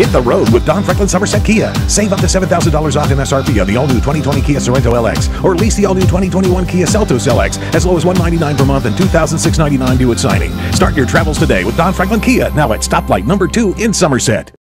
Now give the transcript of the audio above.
Hit the road with Don Franklin Somerset Kia. Save up to $7,000 off MSRP on the all-new 2020 Kia Sorento LX, or lease the all-new 2021 Kia Seltos LX as low as $199 per month and $2,699 due at signing. Start your travels today with Don Franklin Kia, now at stoplight number two in Somerset.